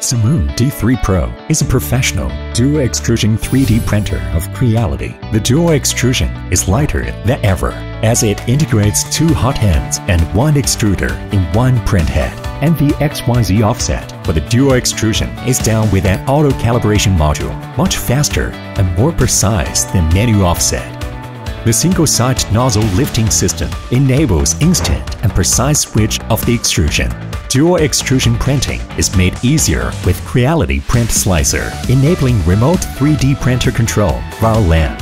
Sermoon D3 Pro is a professional dual extrusion 3D printer of Creality. The dual extrusion is lighter than ever as it integrates two hot ends and one extruder in one print head. And the XYZ offset for the dual extrusion is down with an auto calibration module, much faster and more precise than manual offset. The single-side nozzle lifting system enables instant and precise switch of the extrusion. Dual extrusion printing is made easier with Creality Print Slicer, enabling remote 3D printer control via LAN.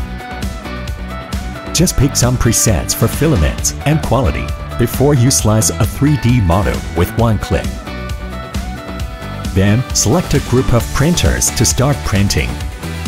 Just pick some presets for filaments and quality before you slice a 3D model with one click. Then select a group of printers to start printing.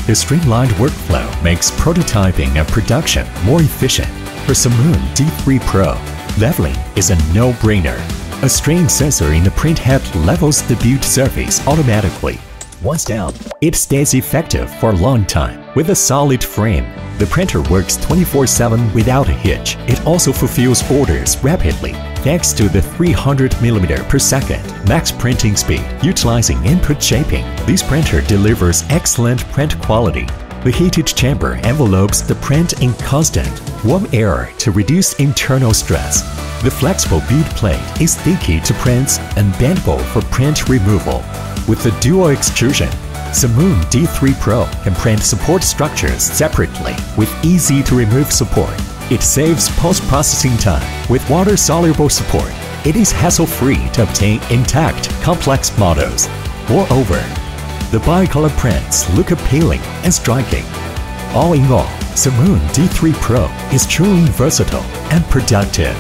The streamlined workflow makes prototyping and production more efficient. For Sermoon D3 Pro, leveling is a no-brainer. A strain sensor in the print head levels the build surface automatically. Once down, it stays effective for a long time. With a solid frame, the printer works 24-7 without a hitch. It also fulfills orders rapidly thanks to the 300mm per second max printing speed. Utilizing input shaping, this printer delivers excellent print quality. The heated chamber envelopes the print in constant, warm air to reduce internal stress. The flexible build plate is sticky to prints and bendable for print removal. With the dual extrusion, Sermoon D3 Pro can print support structures separately with easy-to-remove support. It saves post-processing time. With water-soluble support, it is hassle-free to obtain intact, complex models. Moreover, the bicolor prints look appealing and striking. All in all, Sermoon D3 Pro is truly versatile and productive.